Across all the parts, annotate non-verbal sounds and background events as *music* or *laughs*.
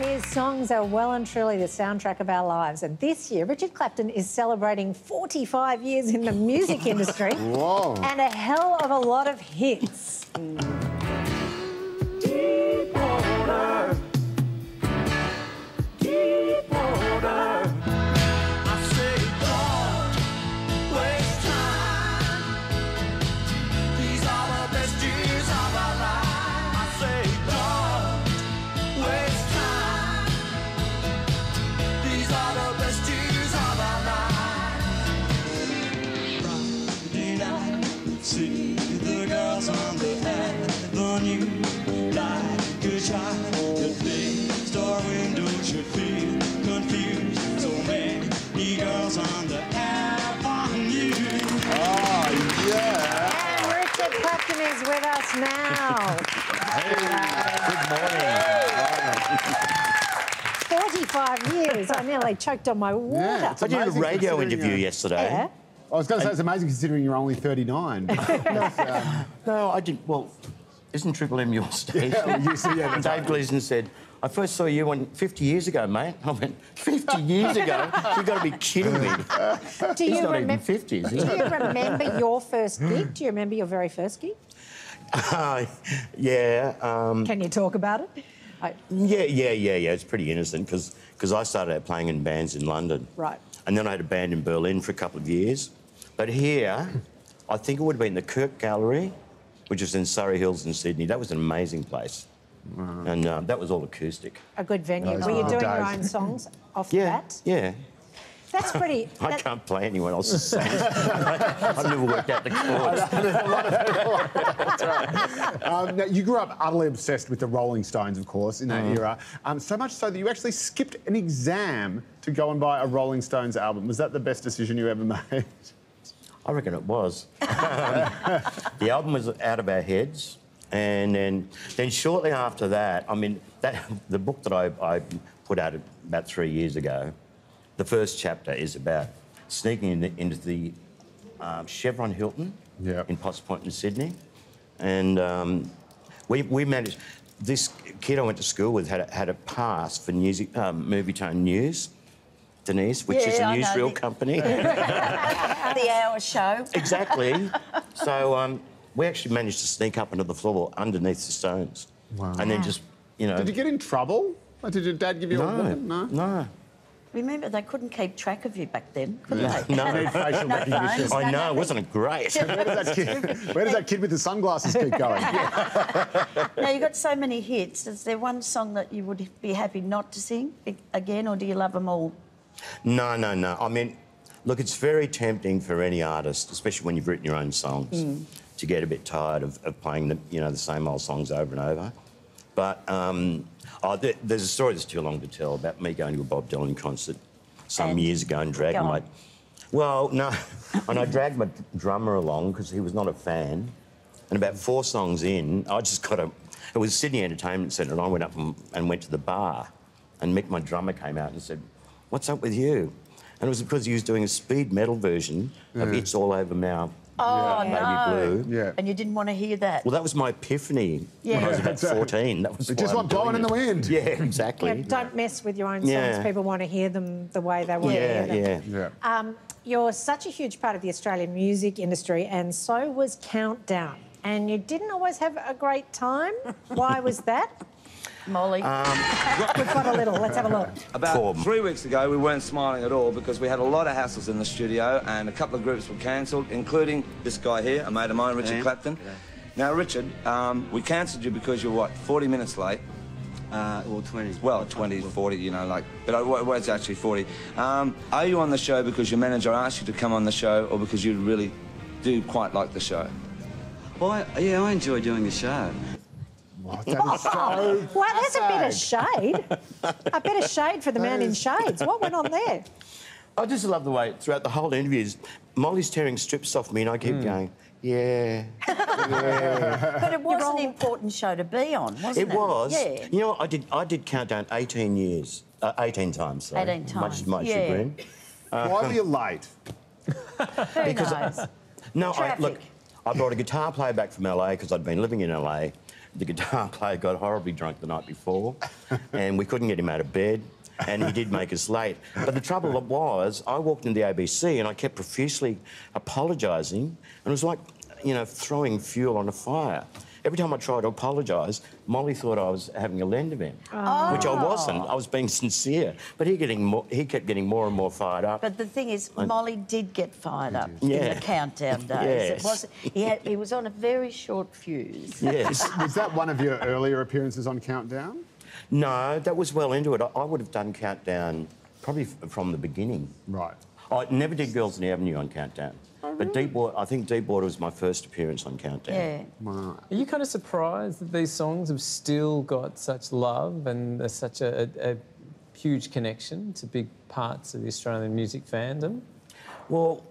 His songs are well and truly the soundtrack of our lives. And this year, Richard Clapton is celebrating 45 years in the music *laughs* industry Whoa. and a hell of a lot of hits. See the girls on the avenue like a child that plays door window should feel confused. So many girls on the avenue. Oh, ah, yeah. And Richard Clapton is with us now. *laughs* Hey, good morning. 45 years. I nearly choked on my water. Yeah, I did a radio interview yesterday. Yeah. I was going to say it's amazing considering you're only 39. *laughs* That's, uh, No, I didn't. Well, isn't Triple M your station? Yeah, well, you see, yeah, that's Dave Gleeson said, I first saw you on 50 years ago, mate. I went, 50 years ago? You've got to be kidding me. *laughs* Do He's you, not even 50, is he? do you remember your first gig? Do you remember your very first gig? Uh, *laughs* yeah, um, Can you talk about it? I, yeah, yeah, yeah, yeah. It's pretty innocent because because I started out playing in bands in London. Right. And then I had a band in Berlin for a couple of years. But here, I think it would have been the Kirk Gallery, which is in Surry Hills in Sydney. That was an amazing place. And um, that was all acoustic. a good venue. Those Were you doing the your own songs off Yeah, the bat? yeah. That's pretty. *laughs* I that- can't play anyone else's songs. *laughs* I've never worked out the *laughs* chords. um, now, you grew up utterly obsessed with the Rolling Stones, of course, in that Mm. era. Um, so much so that you actually skipped an exam to go and buy a Rolling Stones album. Was that the best decision you ever made? I reckon it was. the album was out of our heads, and then, then shortly after that, I mean, that, the book that I, I put out about three years ago, the first chapter is about sneaking in, into the um, Chevron Hilton Yep. in Potts Point in Sydney, and um, we, we managed. This kid I went to school with had a, had a pass for news, um, Movietone News. Denise, which is Yeah, a I know. newsreel company. *laughs* the hour show. Exactly. *laughs* so um, we actually managed to sneak up into the floor underneath the stones. Wow. And then just, you know. Did you get in trouble? Like, did your dad give you a no, warning? No. no. Remember, they couldn't keep track of you back then, could No. they? No. *laughs* Need facial No recognition. phones. I No, know, nothing. wasn't it great? Where does, that kid, where does that kid with the sunglasses keep going? Now, you've got so many hits. Is there one song that you would be happy not to sing again, or do you love them all? No, no, no. I mean, look, it's very tempting for any artist, especially when you've written your own songs, to get a bit tired of, of playing the, you know, the same old songs over and over. But um, oh, there, there's a story that's too long to tell about me going to a Bob Dylan concert some And- years ago and dragging my. Well, no, *laughs* and I dragged my drummer along because he was not a fan. And about four songs in, I just got a. It was Sydney Entertainment Centre, and I went up and, and went to the bar, and Mick, my drummer, came out and said, "What's up with you?" And it was because he was doing a speed metal version of "It's All Over Now." Oh, Baby no. Blue. Yeah. And you didn't want to hear that? Well, that was my epiphany when I was Yeah. about 14. That was Just why like blowing in the wind. Yeah, exactly. Yeah, don't mess with your own songs. People want to hear them the way they want to Yeah, hear them. yeah. Yeah. Um, you're such a huge part of the Australian music industry, and so was Countdown. And you didn't always have a great time. Why was that? *laughs* Molly? Um, *laughs* We've got a little. Let's have a look. About Form. three weeks ago, we weren't smiling at all because we had a lot of hassles in the studio and a couple of groups were cancelled, including this guy here, a mate of mine, Richard Clapton. Now, Richard, um, we cancelled you because you're what, 40 minutes late? Uh, well, 20. Well, 20, 40, you know, like, but I- it was actually 40. Um, are you on the show because your manager asked you to come on the show or because you really do quite like the show? Well, I, yeah, I enjoy doing the show. Wow, that is so Well, there's a bit of shade. a bit of shade for the *laughs* man in shades. What went on there? I just love the way throughout the whole interviews, Molly's tearing strips off me, and I keep Hmm. going, yeah, *laughs* yeah. but it was an important show to be on, wasn't it it? was. Yeah. You know, what? I did. I did countdown 18 years, uh, 18 times. Sorry. 18 Much times, to my yeah. chagrin. Why were you late? *laughs* Because- knows? No, I, look, I brought a guitar player back from LA because I'd been living in LA, the guitar *laughs* player got horribly drunk the night before, and we couldn't get him out of bed. And he did make us late. But the trouble was, I walked into the ABC and I kept profusely apologising, and it was like, you know, throwing fuel on a fire. Every time I tried to apologise, Molly thought I was having a lend of him, which I wasn't. I was being *laughs* sincere. But he getting more, he kept getting more and more fired up. But the thing is, Molly did get fired up in the countdown *laughs* days. It was he, had, he was on a very short fuse. yes. Was that one of your earlier appearances on Countdown? No, that was well into it. I, I would have done Countdown probably f- from the beginning. Right. I never did Girls in the Avenue on Countdown. But Deep Water, I think Deep Water was my first appearance on Countdown. Yeah. Are you kind of surprised that these songs have still got such love and there's such a, a, a huge connection to big parts of the Australian music fandom? Well,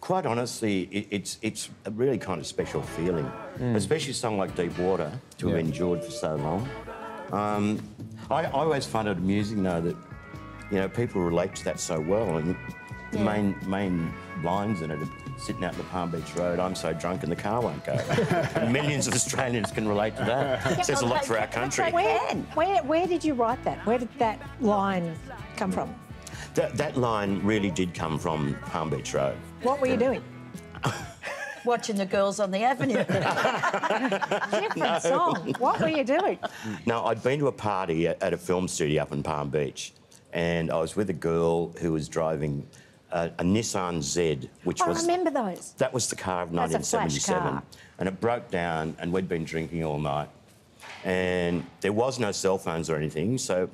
quite honestly, it, it's it's a really kind of special feeling, especially a song like Deep Water to have endured for so long. Um, I, I always find it amusing though that you know people relate to that so well, and the Yeah. main main lines in it are sitting out in the Palm Beach Road. I'm so drunk and the car won't go. *laughs* millions of Australians can relate to that. Says a lot for our country. Where, where, where did you write that? Where did that line come from? That, that line really did come from Palm Beach Road. What were you doing? *laughs* Watching the girls on the avenue. *laughs* Different song. What were you doing? No, I'd been to a party at, at a film studio up in Palm Beach, and I was with a girl who was driving a, a Nissan Z, which oh, I was remember those. that was the car of That's a flash 1977, car. and it broke down, and we'd been drinking all night, and there was no cell phones or anything, so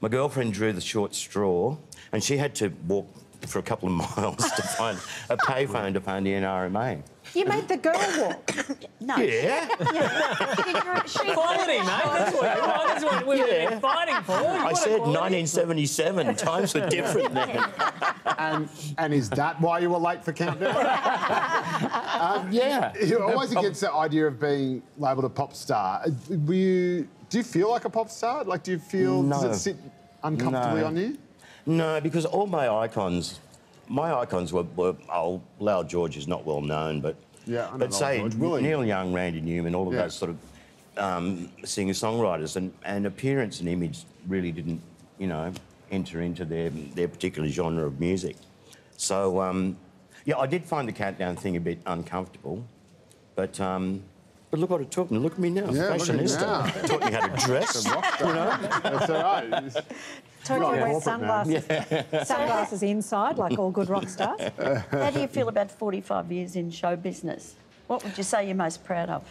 my girlfriend drew the short straw, and she had to walk for a couple of *laughs* miles to find a payphone to phone the NRMA. You made the girl walk. *coughs* No. Yeah. *laughs* Quality, mate. That's what, that's what we've been fighting for. I said 1977. Times were different then. *laughs* And and is that why you were late for Countdown? *laughs* Yeah. You're always against the idea of being labelled a pop star. Uh, Were you? Do you feel like a pop star? Like, do you feel? Does it sit uncomfortably No. on you? No, because all my icons, my icons were, were oh, Lowell George is not well known, but Yeah, but say. Neil Young, Randy Newman, all of Yeah. those sort of um, singer-songwriters, and, and appearance and image really didn't, you know, enter into their their particular genre of music. So um, yeah, I did find the countdown thing a bit uncomfortable, but. Um, but look what it took me. Look at me now, Yeah, look at you fashionista. now. Taught me how to dress. you know? That's all right. Totally Right, wear corporate man. sunglasses. Sunglasses inside, like all good rock stars. *laughs* How do you feel about 45 years in show business? What would you say you're most proud of?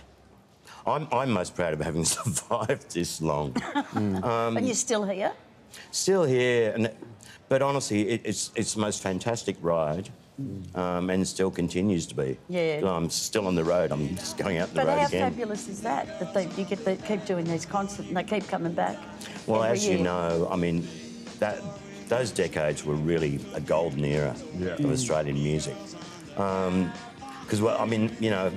I'm, I'm most proud of having *laughs* survived this long. Hmm. Um, and you're still here? Still here, and, but honestly, it, it's, it's the most fantastic ride. Um, and still continues to be. Yeah. I'm still on the road. I'm just going out the But road how fabulous is that? That they, you get they keep doing these concerts and they keep coming back. Well, as year. you know, I mean, that those decades were really a golden era Yeah. of Australian music. Because, well, I mean, you know,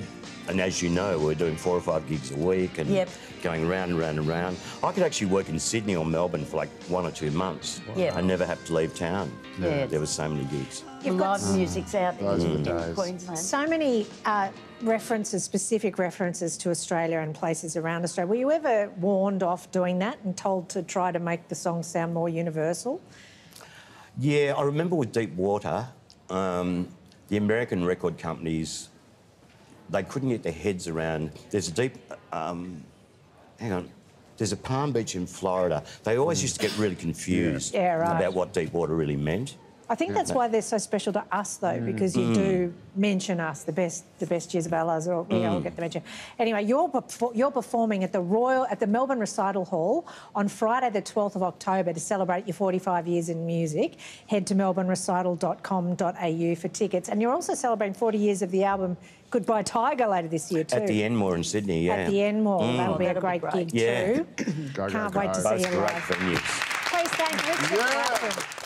and as you know, we're doing four or five gigs a week and Yep. going round and round and round. I could actually work in Sydney or Melbourne for like one or two months. Yep. I never have to leave town. Yeah. There were so many gigs. The live music's out Those in, are the in days. Queensland. So many uh, references, specific references to Australia and places around Australia. Were you ever warned off doing that and told to try to make the song sound more universal? Yeah, I remember with Deep Water, um, the American record companies, they couldn't get their heads around. There's a deep, um, hang on, there's a Palm Beach in Florida. They always used to get really confused Yeah, right. about what Deep Water really meant. I think that's why they're so special to us, though, mm. because you do mm. mention us, the best, the best Jezebellas, or we all mm. get the mention. Anyway, you're perfor- you're performing at the Royal at the Melbourne Recital Hall on Friday, the 12th of October, to celebrate your 45 years in music. Head to melbournerecital.com.au for tickets, and you're also celebrating 40 years of the album Goodbye Tiger later this year too. At the Enmore in Sydney, yeah. At the Enmore, that'll be a That'll be great, great. gig Yeah. too. *laughs* Go, go, Can't wait to Both see you great live. venues. Please thank Richard Yeah. Clapton.